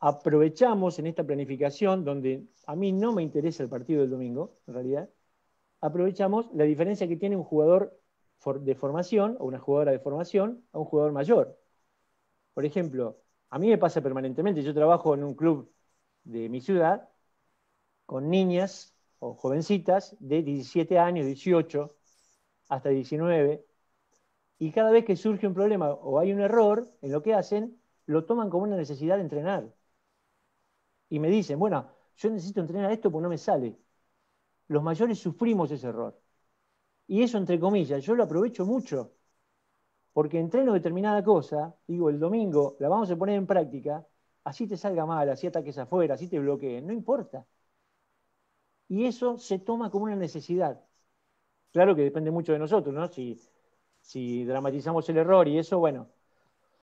aprovechamos en esta planificación, donde a mí no me interesa el partido del domingo, en realidad, aprovechamos la diferencia que tiene un jugador de formación o una jugadora de formación a un jugador mayor. Por ejemplo, a mí me pasa permanentemente, yo trabajo en un club de mi ciudad con niñas o jovencitas de 17 años, 18, hasta 19, y cada vez que surge un problema o hay un error en lo que hacen, lo toman como una necesidad de entrenar. Y me dicen, bueno, yo necesito entrenar esto porque no me sale. Los mayores sufrimos ese error. Y eso, entre comillas, yo lo aprovecho mucho, porque entreno determinada cosa, digo, el domingo la vamos a poner en práctica, así te salga mal, así ataques afuera, así te bloqueen, no importa. Y eso se toma como una necesidad. Claro que depende mucho de nosotros, ¿no? Si, si dramatizamos el error y eso, bueno,